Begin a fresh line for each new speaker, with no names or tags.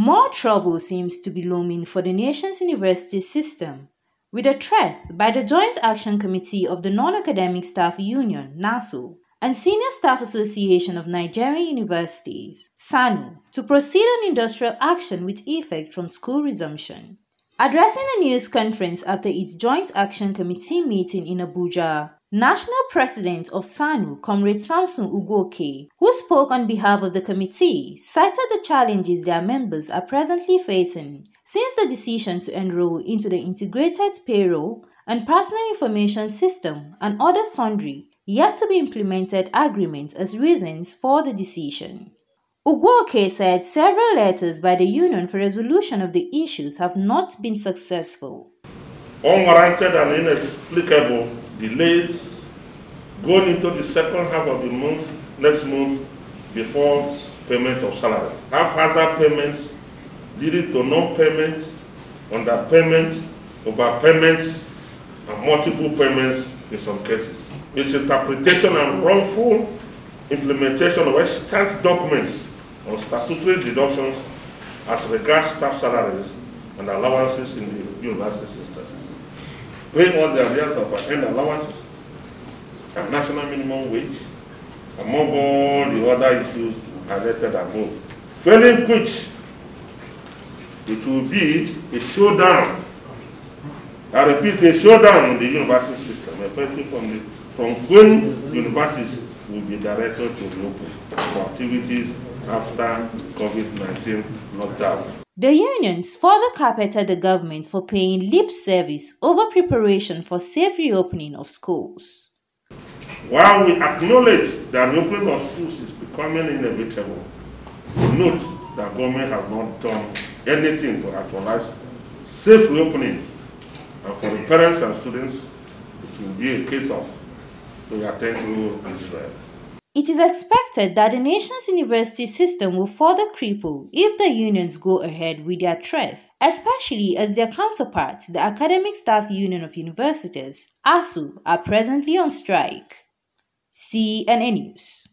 More trouble seems to be looming for the nation's university system, with a threat by the Joint Action Committee of the Non-Academic Staff Union (NASU) and Senior Staff Association of Nigerian Universities (SSANU) to proceed on industrial action with effect from school resumption. Addressing a news conference after its Joint Action Committee meeting in Abuja, National President of SSANU, Comrade Samson Ugwoke, who spoke on behalf of the committee, cited the challenges their members are presently facing since the decision to enroll into the Integrated Payroll and Personnel Information System and other sundry yet to be implemented agreements as reasons for the decision. Ugwoke said several letters by the union for resolution of the issues have not been successful.
Unwarranted and inexplicable delays going into the second half of the month, next month, before payment of salary. Haphazard payments leading to non-payment, underpayment, overpayments, and multiple payments in some cases. Misinterpretation and wrongful implementation of extant documents on statutory deductions as regards staff salaries and allowances in the university system. Paying all the arrears of end allowances national minimum wage, among all the other issues highlighted above. Failing which, it will be a showdown. I repeat, a showdown in the university system, effective from, the, from when universities will be directed to reopen for activities after COVID-19 lockdown.
The unions further carpeted the government for paying lip service over preparation for safe reopening of schools.
While we acknowledge that reopening of schools is becoming inevitable, we note that government has not done anything to actualize safe reopening. And for the parents and students, it will be a case of to attend to Israel.
It is expected that the nation's university system will further cripple if the unions go ahead with their threat, especially as their counterparts, the Academic Staff Union of Universities, ASUU, are presently on strike. CNN News